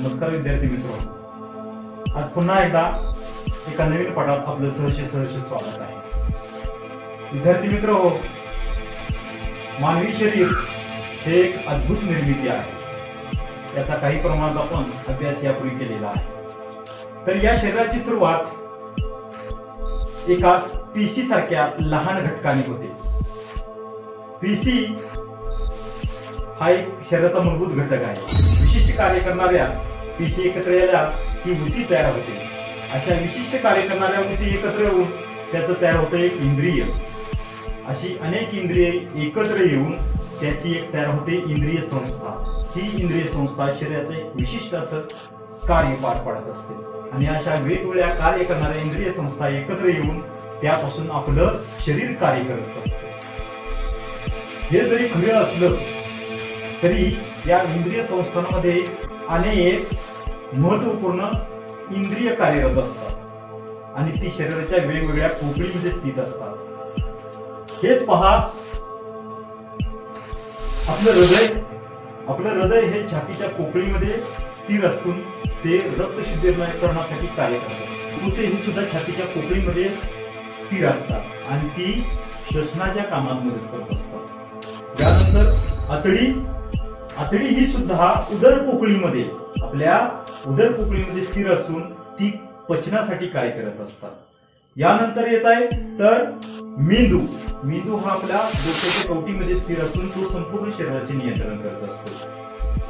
नमस्कार विद्यार्थी मित्र. आज पुन्हा एकदा एका नवीन पाठात आपलं सहर्ष सहर्ष स्वागत आहे. विद्यार्थी मित्र हो मानवी शरीर हे एक अद्भुत निर्मिती आहे. याचा काही प्रमाणात आपण अभ्यास यापूर्वी केलेला आहे. तर या शरीराची सुरुवात एका पीसी सारख्या लहान घटकाने होते. पीसी हा एक शरीराचा मूलभूत घटक आहे. विशिष्ट कार्य करणाऱ्या पेशी एकत्र यायला ही वृत्ती तयार होते. अशा विशिष्ट कार्य करणाऱ्या वृत्ती एकत्र येऊन त्याचं तयार होतं एक इंद्रिय. अशी अनेक इंद्रिय एकत्र येऊन त्याची एक तयार होते इंद्रिय संस्था. ही इंद्रिय संस्था शरीराचे विशिष्ट असं कार्य पार पाडत असते. आणि अशा वेगवेगळ्या कार्य करणाऱ्या इंद्रिय संस्था एकत्र येऊन त्यापासून आपलं शरीर कार्य करत असते. हे जरी खरं असलं तरी या इंद्रिय संस्थांमध्ये अनेक महत्त्वपूर्ण इंद्रिय कार्यरत असतात. आणि ती शरीराच्या वेगवेगळ्या पोकळीमध्ये स्थित असतात. हेच पहा आपलं हृदय. आपलं हृदय हे छातीच्या पोकळीमध्ये स्थिर असून ते रक्त शुद्धीकरणासाठी कार्य करत असतात फुफ्फुसे ही सुद्धा छातीच्या पोकळीमध्ये स्थिर असतात आणि ती श्वसनाच्या कामात मदत करत असतात. यानंतर आतडी आतडी ही सुद्धा उदर पोकळीमध्ये आपल्या उदर पोकळीमध्ये स्थिर असून ती पचनासाठी कार्य करत असतात. यानंतर येत आहे तर मेंदू. मेंदू हा आपल्या डोक्याच्या कवटीमध्ये स्थिर असून तो संपूर्ण शरीराचे नियंत्रण करत असतो.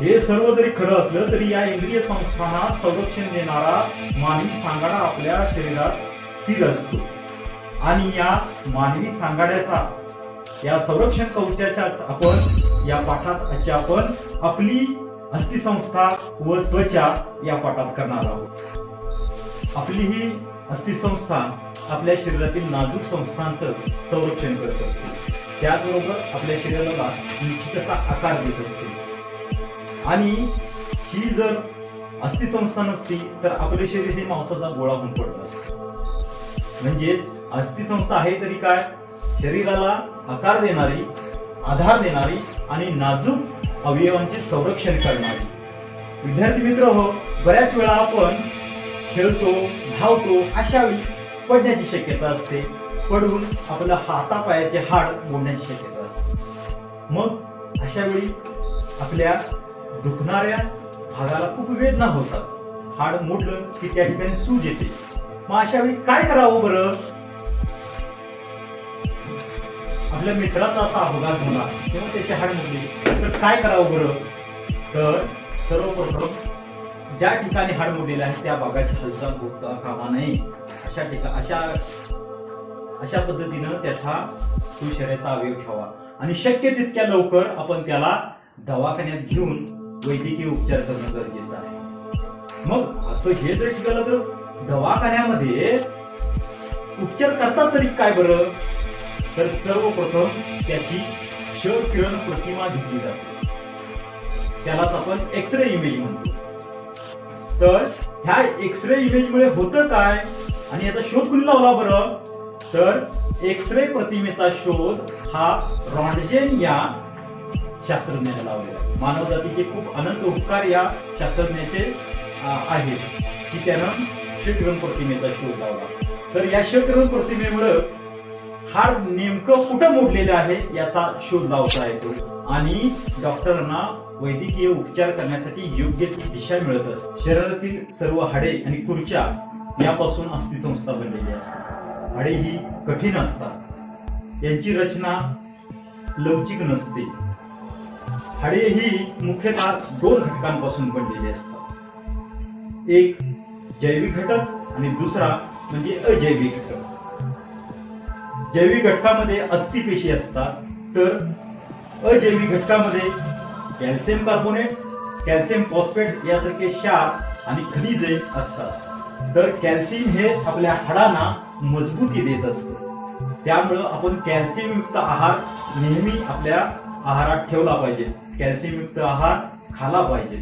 हे सर्व जरी खरं असलं तरी या इंद्रिय संस्थांना संरक्षण देणारा मानवी सांगाडा आपल्या शरीरात स्थिर असतो. आणि या मानवी सांगाड्याचा या संरक्षण कवचाच्याच आपण या पाठात आजच्या आपण आपली अस्थिसंस्था व त्वचा या पाठात करणार आहोत. आपली ही अस्थिसंस्था आपल्या शरीरातील नाजूक संस्थांचं संरक्षण करत असते. त्याचबरोबर आपल्या शरीराला निश्चित असा आकार देत असते. आणि ही जर अस्थिसंस्था नसती तर आपले शरीर हे मांसाचा गोळा होऊन पडत असते. म्हणजेच अस्थिसंस्था आहे तरी काय? शरीराला आकार देणारी आधार देणारी आणि नाजूक अवयवांचे संरक्षण करणारी. विद्यार्थी मित्र हो बऱ्याच वेळा आपण खेळतो धावतो अशा वेळी पडण्याची शक्यता असते. पडून आपल्या हातापायाचे हाड मोडण्याची शक्यता असते. मग अशा वेळी आपल्या दुखणाऱ्या भागाला खूप वेदना होतात. हाड मोडलं की त्या ठिकाणी सूज येते. मग अशा वेळी काय करावं बरं? आपल्या मित्राचा असा अपघात झाला किंवा त्याची हाड मोडली तर काय करावं बरं? तर सर्वप्रथम ज्या ठिकाणी हाड मोडलेले आहे त्या भागाची हालचाल होता कामा नये. अशा ठिकाण अशा अशा पद्धतीनं त्याचा तो शरीराचा अवयव ठेवा. आणि शक्य तितक्या लवकर आपण त्याला दवाखान्यात घेऊन वैद्यकीय उपचार करणं गरजेचं आहे. मग असं हे जर ठिकाण तर दवाखान्यामध्ये उपचार करतात तरी काय बरं? तर सर्वप्रथम त्याची क्ष किरण प्रतिमा घेतली जाते. त्यालाच आपण एक्सरे इमेज म्हणतो. तर ह्या एक्सरे इमेज मुळे होतं काय? आणि याचा शोध कुणी लावला बरं? तर एक्सरे प्रतिमेचा शोध हा रॉन्डजेन या शास्त्रज्ञाने लावलेला आहे. मानव जातीचे खूप अनंत उपकार या शास्त्रज्ञाचे आहेत की त्यानं क्षकिरण प्रतिमेचा शोध लावला. तर या क्षकिरण प्रतिमेमुळे हाड नेमकं कुठं मोडलेलं आहे याचा शोध लावता येतो. आणि डॉक्टरांना वैद्यकीय उपचार करण्यासाठी योग्य ती दिशा मिळत असते. शरीरातील सर्व हाडे आणि खुर्च्या यापासून अस्थिसंस्था बनलेली असते हाडे ही कठीण असतात. यांची रचना लवचिक नसते. हाडे ही मुख्यतः दोन घटकांपासून बनलेली असतात. एक जैविक घटक आणि दुसरा म्हणजे अजैविक घटक. जैविक घटकामध्ये अस्थिपेशी असतात तर अजैविक घटकामध्ये कॅल्शियम कार्बोनेट कॅल्शियम फॉस्फेट यासारखे क्षार आणि खनिजे असतात. तर कॅल्शियम हे आपल्या हाडांना मजबूती देत असते. त्यामुळं आपण कॅल्शियम युक्त आहार नेहमी आपल्या आहारात ठेवला पाहिजे. कॅल्शियम युक्त आहार खाला पाहिजे.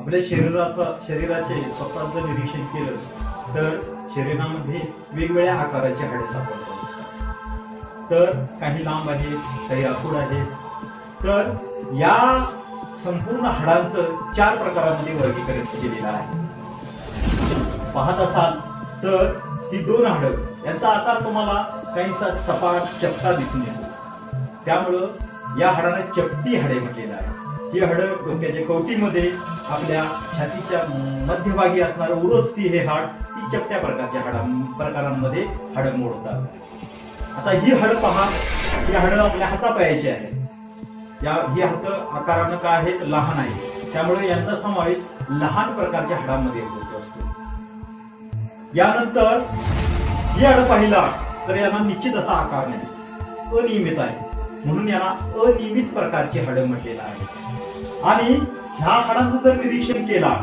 आपल्या शरीराचा शरीराचे स्वतःचं निरीक्षण केलं तर शरीरामध्ये वेगवेगळ्या आकाराचे हाडे सापडतात. तर काही लांब आहेत काही आखूड आहेत तर या संपूर्ण हाडांचं चार प्रकारामध्ये वर्गीकरण केलेलं आहे. पाहत असाल तर ही दोन हाडं यांचा आकार तुम्हाला काहीसा सपाट चपटा दिसून येतो. त्यामुळं या हाडाने चपटी हाडे म्हटलेलं आहे. ही हाडं डोक्याच्या कवटीमध्ये आपल्या छातीच्या मध्यभागी असणारं उरोस्ती हे हाड ही चपट्या प्रकारच्या हाडा प्रकारांमध्ये हाडं मोडतात. आता ही हाडं पहा. ही हाडं आपल्या हातापायाची आहेत या ही हात आकारानं काय आहेत? लहान आहे त्यामुळे यांचा समावेश लहान प्रकारच्या हाडांमध्ये होत असतो. यानंतर ही हाडं पाहिला तर यांना निश्चित असा आकार नाही. अनियमित आहे. म्हणून यांना अनियमित प्रकारची हाडं म्हटलेलं आहे. आणि ह्या हाडांचं जर निरीक्षण केला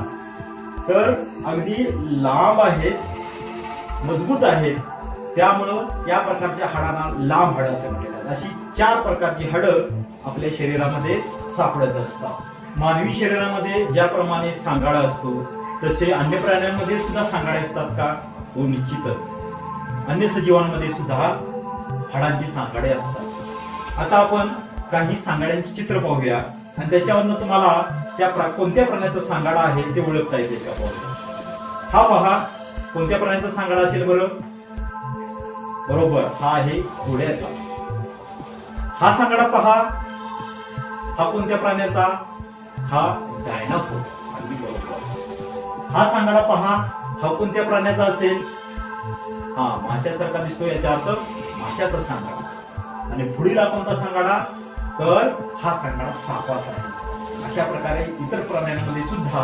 तर अगदी लांब आहेत मजबूत आहेत त्यामुळं या प्रकारच्या हाडांना लांब हाड असं म्हटलेलं अशी चार प्रकारची हाडं आपल्या शरीरामध्ये सापडत असतात. मानवी शरीरामध्ये ज्याप्रमाणे सांगाडा असतो तसे अन्य प्राण्यांमध्ये सुद्धा सांगाडे असतात का? हो निश्चितच. अन्य सजीवांमध्ये सुद्धा हाडांची सांगाडे असतात. आता आपण काही सांगाड्यांची चित्र पाहूया. आणि त्याच्यावरनं तुम्हाला त्या कोणत्या प्राण्याचा सांगाडा आहे ते ओळखता येईल त्याच्यावर हो. हा पहा कोणत्या प्राण्याचा सांगाडा असेल बरं? बरोबर हा आहे घोड्याचा हा सांगाडा पहा. हा कोणत्या प्राण्याचा? हा डायनासोर अगदी बरोबर. हा सांगाडा पहा. हा कोणत्या प्राण्याचा असेल? हा माशासारखा दिसतो याचा अर्थ माशाचा सांगाडा. आणि पुढील कोणता सांगाडा? तर हा सांगाडा सापाचा आहे. अशा प्रकारे इतर प्राण्यांमध्ये सुद्धा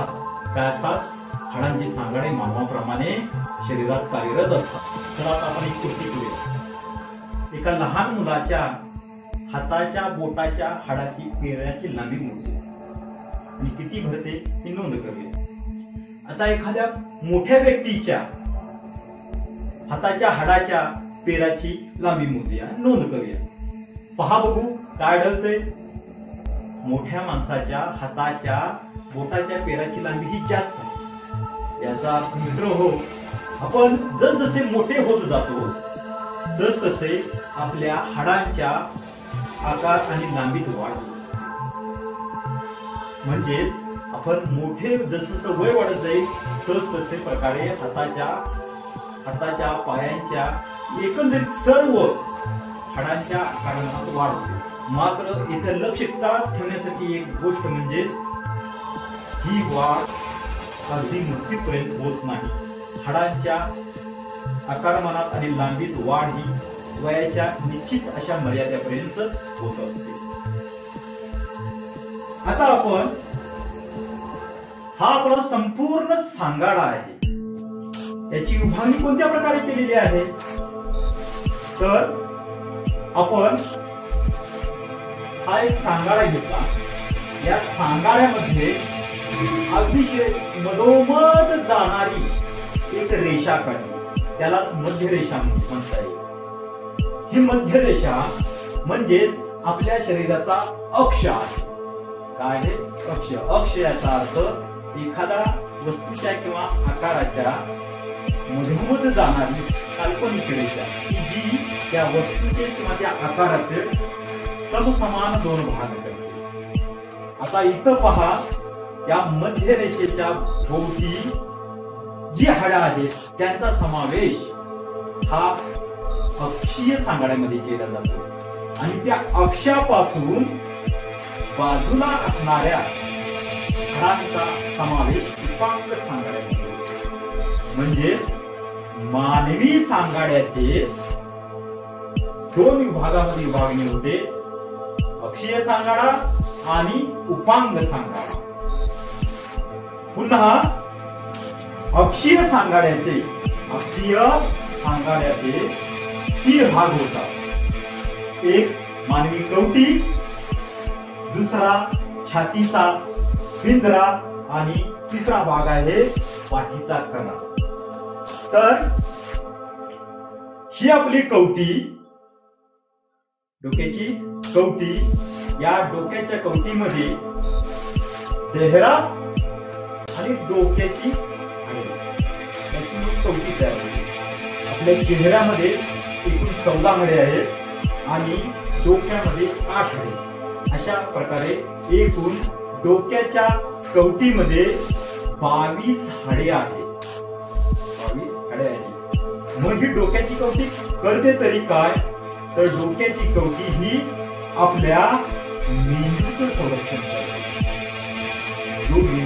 काय असतात? हाडांची सांगाडे मानवाप्रमाणे शरीरात कार्यरत असतात. चला आता आपण एक कृती करूया. एका लहान मुलाच्या हाताच्या बोटाच्या हाडाची पेरण्याची लांबी मोजली आणि किती भरते ही नोंद करूया. आता एखाद्या मोठ्या व्यक्तीच्या हाताच्या हाडाच्या पेराची लांबी मोजूया. नोंद करूया. पहा बघू काय आढळते मोठ्या माणसाच्या हाताच्या बोटाच्या पेराची लांबी ही जास्त आहे. याचा अर्थ मित्र हो आपण जसे मोठे होत जातो तस तसे आपल्या हाडांच्या आकार आणि लांबीत वाढ म्हणजेच आपण मोठे जसं वय वाढत जाईल तस तसे प्रकारे हाताच्या हाताच्या पायांच्या एकंदरीत सर्व हाडांच्या आकारात वाढ होते. मात्र इथं लक्ष ठेवण्यासाठी एक गोष्ट म्हणजेच ही वाढ अगदी मृत्यूपर्यंत होत नाही. हाडांच्या आकारमानात आणि लांबीत वाढ ही वयाच्या निश्चित अशा मर्यादेपर्यंतच होत असते. आता आपण हा आपला संपूर्ण सांगाडा आहे. याची विभागणी कोणत्या प्रकारे केलेली आहे? तर आपण हा एक सांगाडा घेतला. या सांगाड्यामध्ये अतिशय मधोमध जाणारी एक रेषा काढली. त्यालाच मध्य रेषा म्हणता येईल. ही मध्य रेषा म्हणजेच आपल्या शरीराचा अक्ष आहे. काय आहे? अक्ष. अक्ष याचा अर्थ एखादा वस्तूच्या किंवा आकाराच्या मधोमध जाणारी काल्पनिक रेषा. जी त्या वस्तूचे किंवा त्या आकाराचे समसमान दोन भाग करते. आता इथं पहा या मध्य रेषेच्या भोवती जी हाडं आहेत त्यांचा समावेश हा अक्षीय सांगाड्यामध्ये केला जातो. आणि त्या अक्षापासून बाजूला असणाऱ्या हाडांचा समावेश उपांग सांगाड्यामध्ये म्हणजेच मानवी सांगाड्याचे दोन विभागामध्ये विभागणी होते. अक्षीय सांगाडा आणि उपांग सांगाडा. पुन्हा अक्षीय सांगाड्याचे अक्षीय सांगाड्याचे तीन भाग होतात. एक मानवी कवटी दुसरा छातीचा पिंजरा आणि तिसरा भाग आहे पाठीचा कणा. तर ही आपली कवटी डोक्याची कवटी या डोक्याच्या कवटीमध्ये चेहरा आपली डोक्याची त्याची याची चौकी तयार होते आपल्या चेहऱ्यामध्ये एकूण चौदा हडे आहेत आणि डोक्यामध्ये आठ हडे अशा प्रकारे एकूण डोक्याच्या कवटीमध्ये बावीस हाडे आहे बावीस हाडे आहे मग ही डोक्याची कवटी करते तरी काय? तर डोक्याची कवटी ही आपल्या मेंदूचं संरक्षण करते. जो मेंदू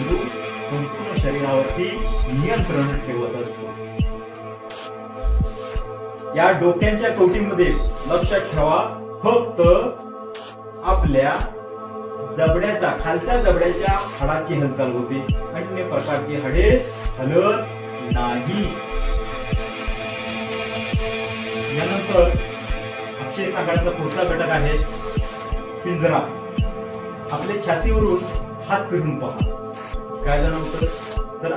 शरीरावरती नियंत्रण ठेवत असतो. या डोक्यांच्या कवटीमध्ये लक्षात ठेवा फक्त आपल्या जबड्याचा खालच्या जबड्याच्या हाडाची हालचाल होते. अन्य प्रकारची हाडे हलत नाही. यानंतर अक्षय सांगायचा पुढचा घटक आहे पिंजरा. आपल्या छातीवरून हात फिरून पहा. काय जाणवतं तर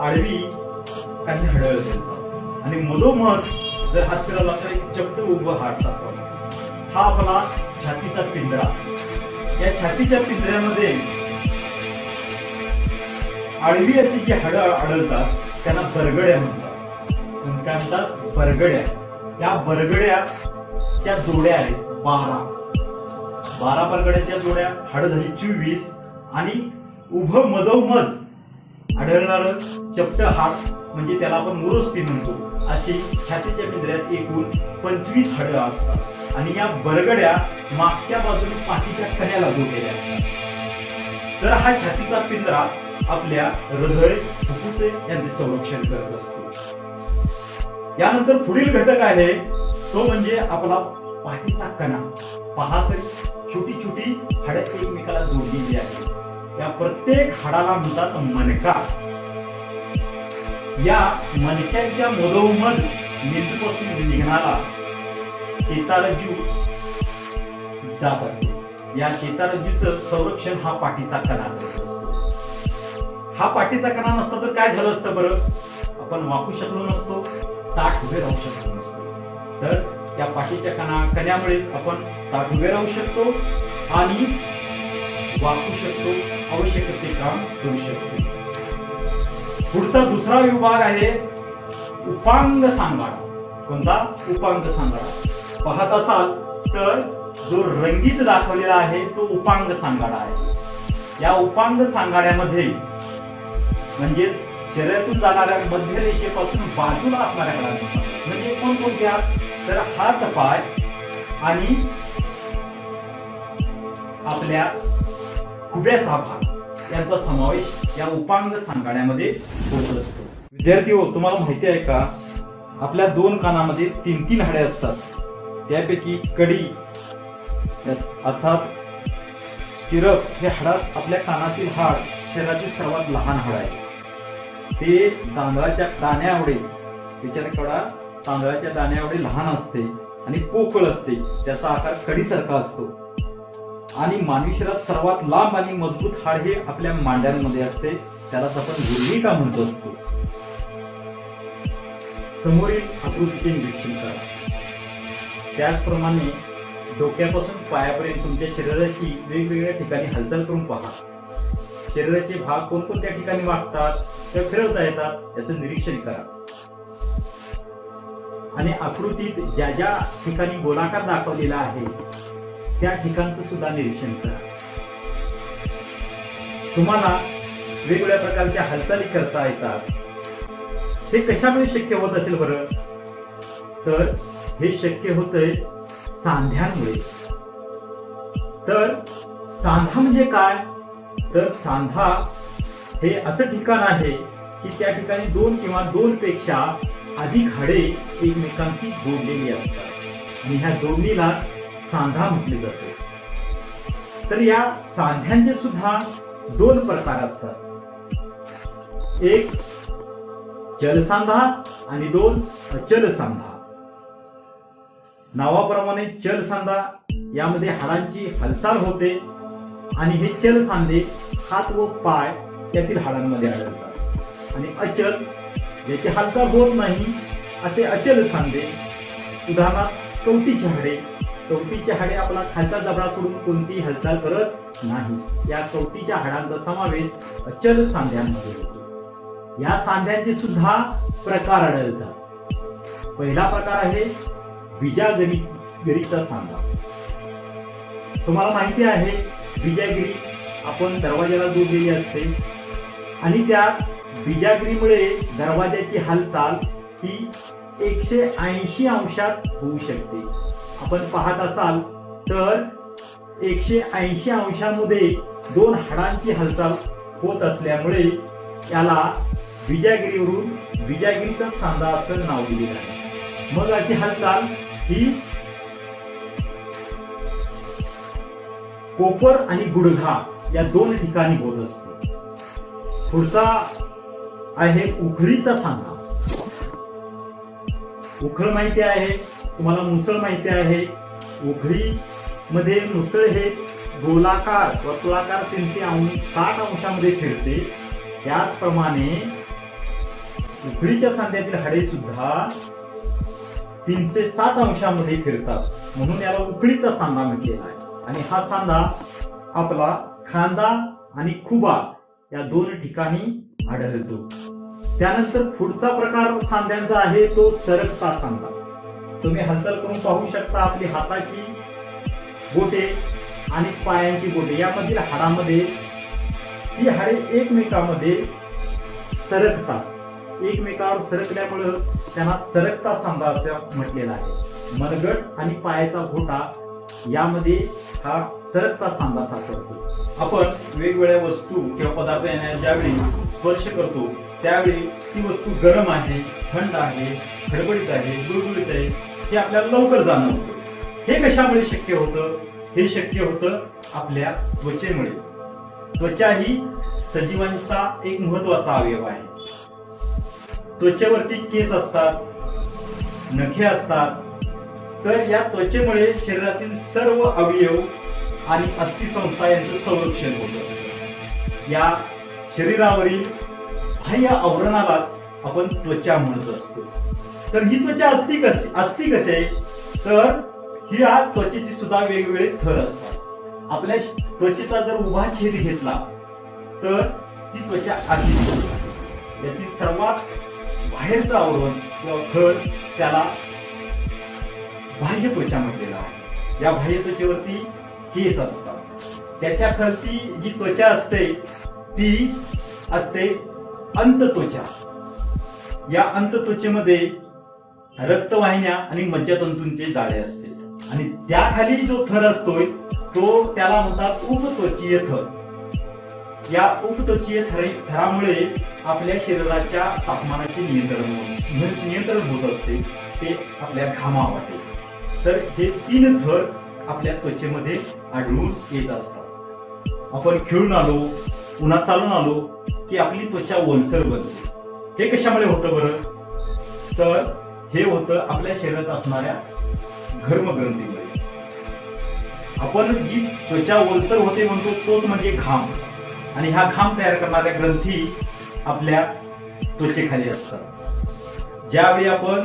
आडवी काही हडळ आणि मधोमध जर हात फिरवला तर एक चपट उभं हात सापडला. हा आपला छातीचा पिंजरा. या छातीच्या पिंजऱ्यामध्ये आडवी अशी जी हड आढळतात त्यांना बरगड्या म्हणतात. काय म्हणतात? बरगड्या. या बरगड्याच्या जोड्या आहेत बारा. बारा बरगड्याच्या जोड्या हाडं झाली चोवीस आणि उभं मधोमध आढळणारं चपट हात म्हणजे त्याला आपण मोरोस्पी म्हणतो. अशी छातीच्या पिंजऱ्यात एकूण पंचवीस हडं असतात. आणि या बरगड्या मागच्या बाजूने पाठीच्या कण्याला जोडलेल्या असतात. तर हा छातीचा पिंजरा आपल्या हृदय फुफ्फुसे यांचे संरक्षण करत असतो. यानंतर पुढील घटक आहे तो म्हणजे आपला पाठीचा कणा. पहा तरी छोटी छोटी हाडं एकमेकाला जोडलेली आहे या प्रत्येक हाडाला म्हणतात मणका. या मणक्यांच्या मधोमध मेंदूपासून निघणारा चेतारज्जू जात असतो. या चेतारज्जूचं संरक्षण हा पाठीचा कणा करत असतो. हा पाठीचा कणा नसता तर काय झालं असतं बरं? आपण वाकू शकलो नसतो ताठ उभे राहू शकलो नसतो. तर या पाठीच्या कणा कण्यामुळेच आपण ताठ उभे राहू शकतो आणि वाकू शकतो. आवश्यक ते काम करू शकतो पुढचा दुसरा विभाग आहे उपांग सांगाडा. कोणता? उपांग सांगाडा. पाहत असाल तर जो रंगीत दाखवलेला आहे तो उपांग सांगाडा आहे. या उपांग सांगाड्यामध्ये म्हणजेच शरीरातून जाणाऱ्या मध्य रेषेपासून बाजूला असणाऱ्या कडांचा म्हणजे कोणकोणत्या? तर हात पाय आणि आपल्या खुब्याचा भाग यांचा समावेश या उपांग सांगाड्यामध्ये होत असतो. विद्यार्थी हो तुम्हाला माहिती आहे का? आपल्या दोन कानामध्ये तीन तीन हाडे असतात. त्यापैकी कडी अर्थात स्टिरप हे हाडात आपल्या कानातील हाड शरीरातील सर्वात लहान हाड आहे. ते तांदळाच्या दाण्यावडे विचार करा तांदळाच्या दाण्यावडे लहान असते आणि पोकळ असते. त्याचा आकार कडीसारखा असतो. आणि मानवी शरीरात सर्वात लांब आणि मजबूत हाड हे आपल्या मांड्यांमध्ये असते. त्यालाच आपण गुर्विका म्हणतो असतो. समोरील आकृतीचे निरीक्षण करा. त्याचप्रमाणे डोक्यापासून पायापर्यंत तुमच्या शरीराची वेगवेगळ्या ठिकाणी हालचाल करून पहा. शरीराचे भाग कोणकोणत्या ठिकाणी वागतात किंवा फिरवता येतात याचं निरीक्षण करा. आणि आकृतीत ज्या ज्या ठिकाणी गोलाकार दाखवलेला आहे त्या ठिकाणचं सुद्धा निरीक्षण करा. तुम्हाला वेगवेगळ्या प्रकारच्या हालचाली करता येतात. हे कशामुळे शक्य होत असेल बरं? तर हे शक्य होतंय सांध्यांमुळे. तर सांधा म्हणजे काय? तर सांधा हे असं ठिकाण आहे की त्या ठिकाणी दोन किंवा दोन पेक्षा अधिक हाडे एकमेकांशी जोडलेली असतात. आणि ह्या जोडणीला सांधा म्हटले जाते. तर या सांध्यांचे सुद्धा दोन प्रकार असतात. एक जलसांधा आणि दोन अचलसांधा. नावाप्रमाणे चल सांधा यामध्ये हाडांची हालचाल होते आणि हे चल सांधे हात व पाय त्यातील हाडांमध्ये आढळतात. आणि अचल याची हालचाल होत नाही असे अचल सांधे उदाहरणार्थ कवटीची हाडे कवटीचे हाडे आपला खालचा जबडा सोडून कोणतीही हालचाल करत नाही. या कवटीच्या हाडांचा समावेश अचल सांध्यांमध्ये होतो. या सांध्यांचे सुद्धा प्रकार आढळतात. पहिला प्रकार आहे बीजागरी गरीचा सांधा. तुम्हाला माहिती आहे बीजागिरी आपण दरवाजाला जोडलेली असते. आणि त्या बिजागिरीमुळे दरवाजाची हालचाल ही एकशे ऐंशी अंशात होऊ शकते. आपण पाहत असाल तर एकशे ऐंशी अंशामध्ये दोन हाडांची हालचाल होत असल्यामुळे याला बिजागिरीवरून बिजागिरीचा सांधा असं नाव दिलेलं आहे. मग अशी हालचाल ही कोपर आणि गुडघा या दोन ठिकाणी होत असते. पुढचा आहे उखळीचा सांगा उखळ माहिती आहे? तुम्हाला मुसळ माहिती आहे. उघडी मध्ये मुसळ हे गोलाकार वर्तुळाकार तीनशे अंश साठ अंशामध्ये फिरते त्याचप्रमाणे उघडीच्या सांध्यातील हाडे सुद्धा तीनशे साठ अंशामध्ये फिरतात म्हणून याला उकडीचा सांधा म्हटलेला आहे. आणि हा सांधा आपला खांदा आणि खुबा या दोन ठिकाणी आढळतो. त्यानंतर पुढचा प्रकार सांध्यांचा आहे तो सरकता सांधा. तुम्ही हालचाल करून पाहू शकता आपली हाताची बोटे आणि पायांची बोटे. यामधील हाडामध्ये ही हाडे एकमेकामध्ये सरकतात. एकमेकावर सरकल्यामुळं त्यांना सरकता सांधा असं म्हटलेलं आहे. मनगट आणि पायाचा घोटा यामध्ये हा सरकता सांधा सापडतो आपण वेगवेगळ्या वस्तू किंवा पदार्थ येण्यास ज्यावेळी स्पर्श करतो त्यावेळी ती वस्तू गरम आहे थंड आहे खडबडीत आहे गुळगुळीत आहे हे आपल्याला लवकर जाणवतं. हे कशामुळे शक्य होतं? हे शक्य होतं आपल्या त्वचेमुळे. त्वचा ही सजीवांचा एक महत्त्वाचा अवयव आहे. त्वचेवरती केस असतात नखे असतात तर या त्वचेमुळे शरीरातील सर्व अवयव आणि अस्थिसंस्था यांचं संरक्षण होत असतं. या शरीरावरील बाह्य आवरणालाच आपण त्वचा म्हणत असतो. तर ही त्वचा असती कशी असती आहे? तर ही या त्वचेची सुद्धा वेगवेगळे थर असतात. आपल्या त्वचेचा जर उभा छेद घेतला तर ती त्वचा अशी यातील सर्वात बाहेरचं आवरण किंवा थर त्याला बाह्य त्वचा म्हटलेला आहे. या बाह्य त्वचेवरती केस असतात. त्याच्या खालती जी त्वचा असते ती असते अंतत्वचा. या अंतत्वचेमध्ये रक्तवाहिन्या आणि मज्जातंतूंचे जाळे असते. आणि त्याखाली जो थर असतोय तो त्याला म्हणतात उपत्वचीय थर. या उपत्वचीय थर थरामुळे आपल्या शरीराच्या तापमानाचे नियंत्रण नियंत्रण होत असते. ते आपल्या घामावाटे तर हे तीन थर आपल्या त्वचेमध्ये आढळून येत असतात. आपण खेळून आलो उन्हात चालून आलो की आपली त्वचा ओलसर बनते. हे कशामुळे होतं बरं? तर हे होतं आपल्या शरीरात असणाऱ्या घर्मग्रंथीमुळे. आपण जी त्वचा ओलसर होते म्हणतो तोच म्हणजे घाम. आणि ह्या घाम तयार करणाऱ्या ग्रंथी आपल्या त्वचेखाली असतात. ज्यावेळी आपण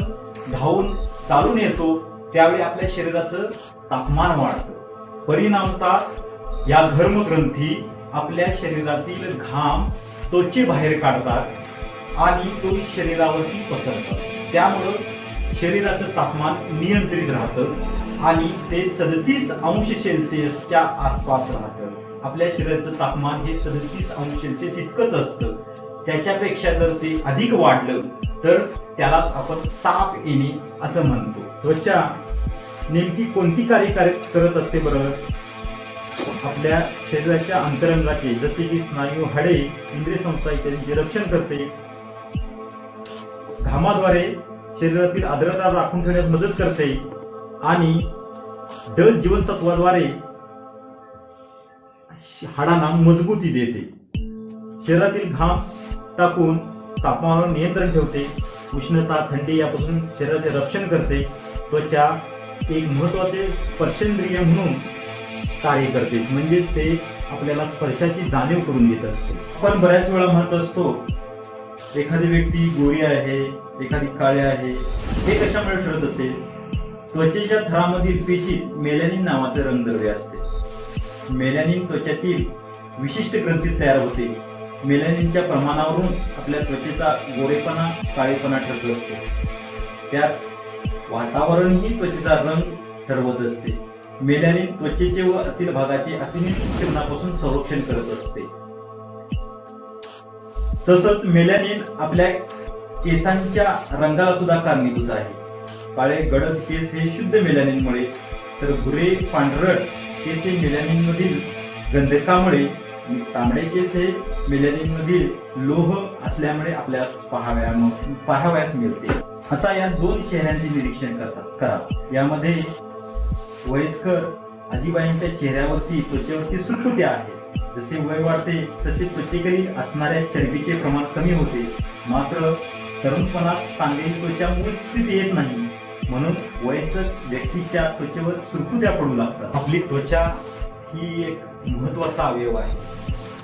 धावून चालून येतो त्यावेळी आपल्या शरीराचं तापमान वाढतं. परिणामता या घर्मग्रंथी आपल्या शरीरातील घाम त्वचे बाहेर काढतात आणि तो शरीरावरती पसरतात. त्यामुळं शरीराचं तापमान नियंत्रित राहतं आणि ते सदतीस अंश सेल्सिअसच्या आसपास राहतं. आपल्या शरीराचं तापमान हे सदतीस अंश सेल्सिअस इतकंच असतं. त्याच्यापेक्षा जर ते अधिक वाढलं तर त्यालाच आपण ताप येणे असं म्हणतो. त्वचा नेमकी कोणती कार्य करत असते बरं? आपल्या शरीराच्या अंतरंगाचे जसे की स्नायू हाडे इंद्रिय संस्था इत्यादींचे रक्षण करते घामाद्वारे शरीरातील आर्द्रता राखून ठेवण्यास मदत करते आणि ड जीवनसत्वाद्वारे हाडांना मजबूती देते. शरीरातील घाम टाकून तापमानावर नियंत्रण ठेवते उष्णता थंडी यापासून शरीराचे रक्षण करते. त्वचा एक महत्त्वाचे स्पर्शेंद्रिय म्हणून कार्य करते. म्हणजेच ते आपल्याला स्पर्शाची जाणीव करून देत असते. आपण बऱ्याच वेळा म्हणत असतो एखादी व्यक्ती गोरी आहे एखादी काळी आहे हे कशामुळे ठरत असेल? त्वचेच्या थरामधील पेशीत मेलॅनिन नावाचे रंगद्रव्य असते. मेलॅनिन त्वचातील विशिष्ट ग्रंथी तयार होते. मेलॅनिनच्या प्रमाणावरून आपल्या त्वचेचा गोरेपणा काळेपणा ठरत असतो. त्यात वातावरण ही त्वचेचा रंग ठरवत असते. मेल्याने त्वचेचे व आतील भागाचे अतिनील किरणापासून संरक्षण करत असते. तसंच मेलॅनिन आपल्या केसांच्या रंगाला सुद्धा कारणीभूत आहे. काळे गडद केस हे शुद्ध मेलॅनिनमुळे तर भुरे पांढरट केस हे मेलॅनिनमधील गंधकामुळे तांबडे केस हे मेलॅनिनमधील लोह असल्यामुळे आपल्यास पाहाव्या पाहावयास मिळते. आता या दोन चेहऱ्यांचे निरीक्षण करतात करा. यामध्ये वयस्कर आजीबाईंच्या चेहऱ्यावरती त्वचेवरती सुरकुत्या आहेत जसे वय वाढते तसे त्वचेकडील असणाऱ्या चरबीचे प्रमाण कमी होते. मात्र तरुणपणात चांगली त्वचा मूळ स्थितीत येत नाही. म्हणून वयस्क व्यक्तीच्या त्वचेवर सुरकुत्या पडू लागतात. आपली त्वचा ही एक महत्त्वाचा अवयव आहे.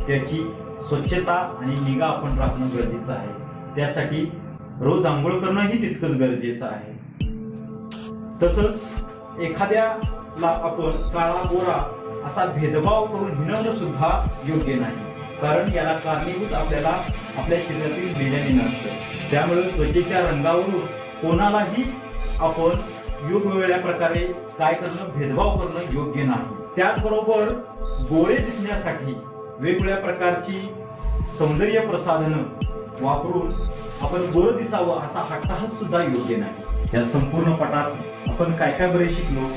त्याची स्वच्छता आणि निगा आपण राखणं गरजेचं आहे. त्यासाठी रोज आंघोळ करणंही तितकंच गरजेचं आहे. तसंच एखाद्याला आपण काळा गोरा असा भेदभाव करून हिणवणं सुद्धा योग्य नाही. कारण याला कारणीभूत आपल्याला आपल्या शरीरातील मेलॅनिन नसतं. त्यामुळे त्वचेच्या रंगावरून कोणालाही आपण वेगवेगळ्या प्रकारे काय करणं भेदभाव करणं योग्य नाही. त्याचबरोबर गोळे दिसण्यासाठी वेगवेगळ्या प्रकारची सौंदर्य प्रसाधनं वापरून आपण बरं दिसावं असा हट्टाहस सुद्धा योग्य नाही. या संपूर्ण पटात आपण काय काय बरे शिकलो?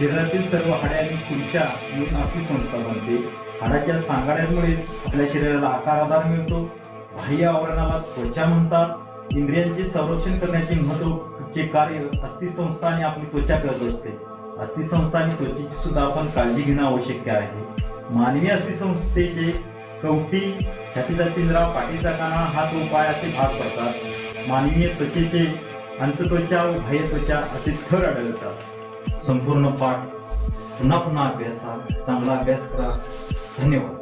शरीरातील सर्व हाडे आणि खुर्च्या मिळून असली संस्था बनते. हाडाच्या सांगाड्यांमुळेच आपल्या शरीराला आकार आधार मिळतो. बाह्य आवरणाला त्वचा म्हणतात. इंद्रियांचे संरक्षण करण्याचे महत्वचे कार्य अस्थि संस्था आणि आपली त्वचा करत असते. अस्थि संस्था आणि त्वचेची सुद्धा आपण काळजी घेणं आवश्यक आहे. मानवी अस्थि संस्थेचे कवटी छातीचा पिंजरा पाठीचा काना हात व असे भाग पडतात. मानवीय त्वचेचे अंतत्वचा व बाह्य त्वचा असे थर आढळतात. संपूर्ण पाठ पुन्हा पुन्हा अभ्यासा चांगला अभ्यास करा. धन्यवाद.